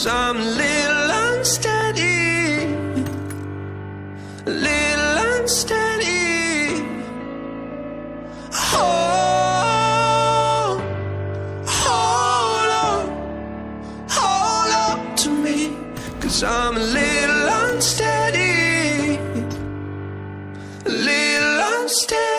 Cause I'm a little unsteady. A Little unsteady. Hold, hold on Hold up to me. Cause I'm a little unsteady. A Little unsteady.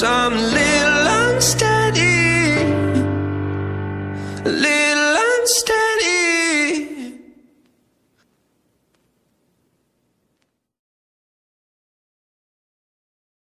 I'm unsteady.